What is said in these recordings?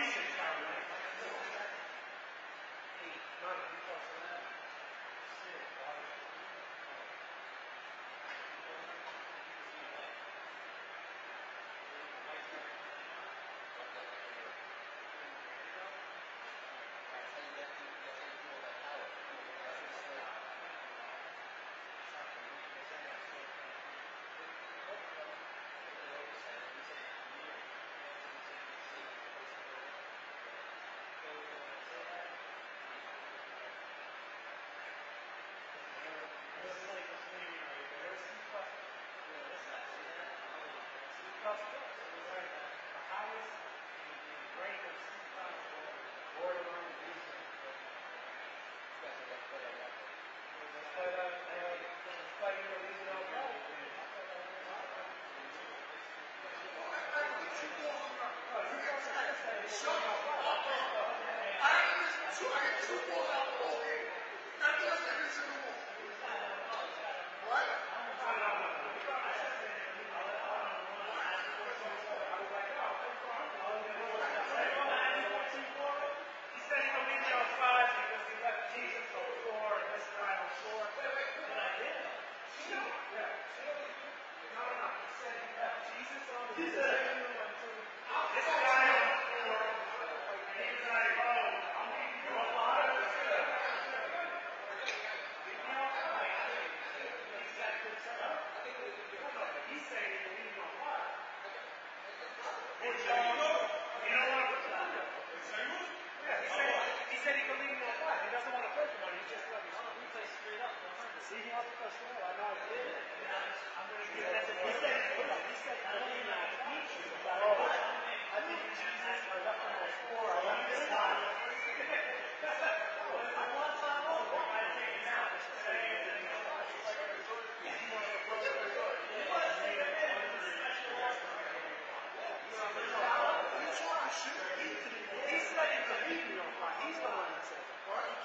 Grazie. trust you.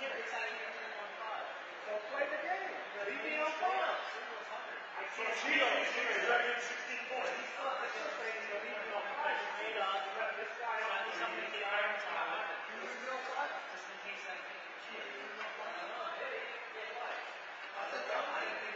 kid decided he was going to go far. Play the game. Leave me on far. I can't see him. He's 116 points. He's not. That's just saying he's going to leave me on far. This guy on something the iron top. Just in case I can't. Leave me on far. Hey, good life. I said, I'm not going